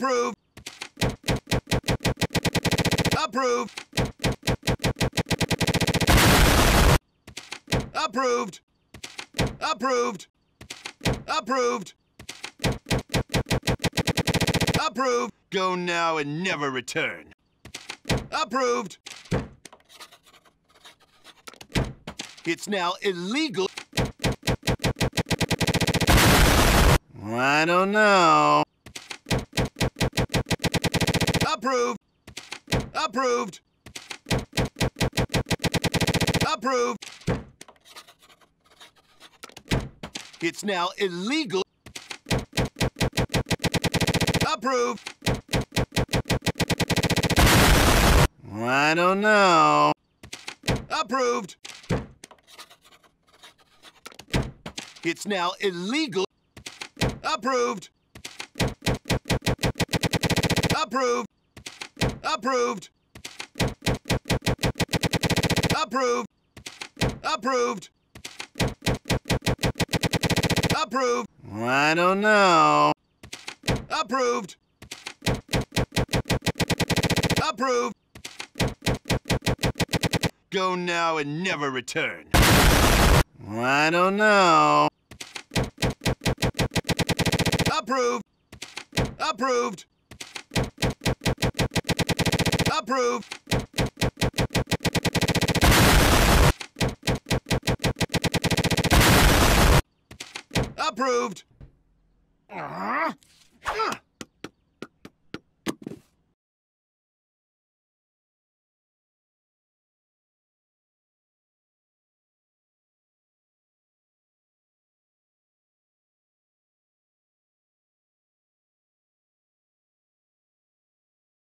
Approved. Approved. Approved. Approved. Approved. Approved. Go now and never return. Approved. It's now illegal. Approved. Approved. It's now illegal. Approved. I don't know. Approved. It's now illegal. Approved. Approved. Approved. Approved. Approved. Approved. I don't know. Approved. Approved. Go now and never return. I don't know. Approved. Approved. Approved. Approved. Uh-huh.